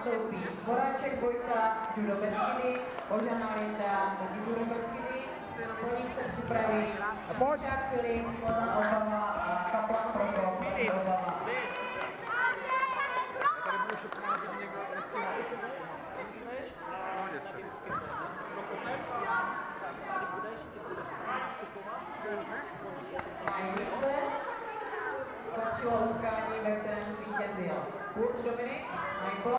nastoupí Moráček Vojta, judo Beskydy, Ožana Linda, taky judo Beskydy. Po ní se připraví Šíčák Filip, Slovan Obama a Kaplan Prokop, Obama. Tady skončilo utkání, ve kterém zvítězil Kurt Dominik